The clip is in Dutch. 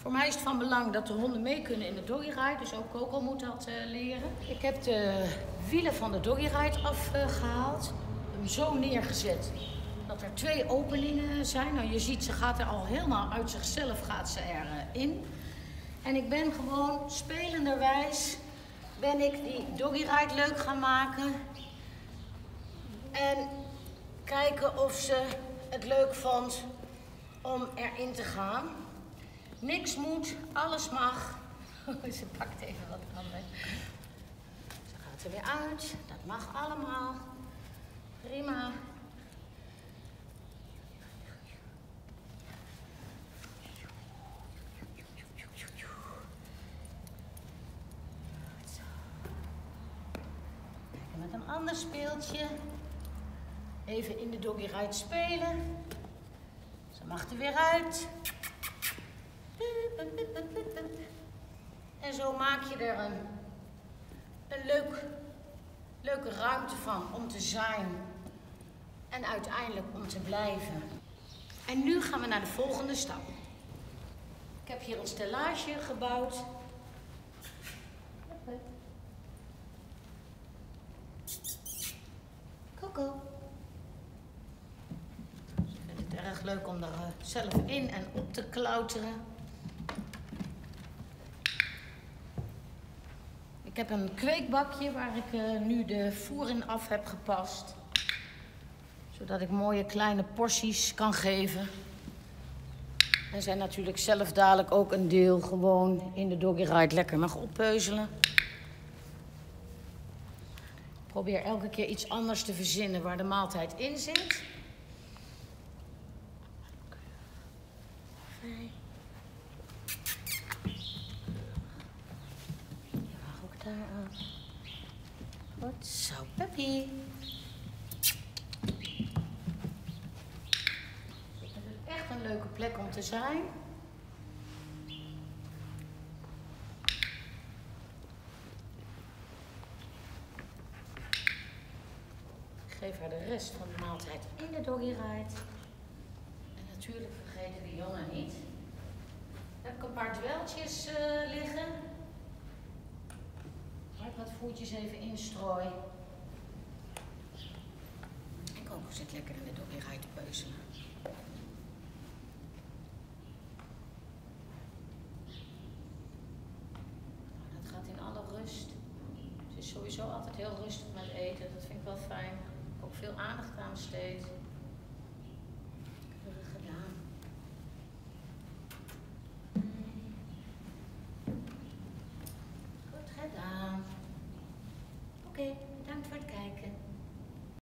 Voor mij is het van belang dat de honden mee kunnen in de doggyride. Dus ook Coco moet dat eh, leren. Ik heb de wielen van de doggyride afgehaald. hem zo neergezet dat er twee openingen zijn. Nou, je ziet, ze gaat er al helemaal uit zichzelf gaat ze erin. En ik ben gewoon spelenderwijs ben ik die doggyride leuk gaan maken. En kijken of ze het leuk vond om erin te gaan. Niks moet, alles mag. ze pakt even wat handen. Ze gaat er weer uit. Dat mag allemaal. Prima. met een ander speeltje. Even in de doggy ride spelen. Ze mag er weer uit. En zo maak je er een, een leuk, leuke ruimte van om te zijn. En uiteindelijk om te blijven. En nu gaan we naar de volgende stap. Ik heb hier een stellage gebouwd. Coco. Ze vindt het erg leuk om er eh, zelf in en op te klauteren. Ik heb een kweekbakje waar ik uh, nu de voer in af heb gepast. Zodat ik mooie kleine porties kan geven. En zij natuurlijk zelf dadelijk ook een deel gewoon in de doggy ride lekker mag oppeuzelen. Probeer elke keer iets anders te verzinnen waar de maaltijd in zit mag ook daar aan. Goed, zo, Peppy. Het is echt een leuke plek om te zijn. geef haar de rest van de maaltijd in de doggy ride. En natuurlijk vergeten we jongen niet. heb ik een paar dweltjes uh, liggen. Voertjes even instrooi. En Coco zit lekker in de ride te peuzelen. Nou, dat gaat in alle rust. Ze is sowieso altijd heel rustig met eten. Dat vind ik wel fijn ook veel aandacht aan besteed.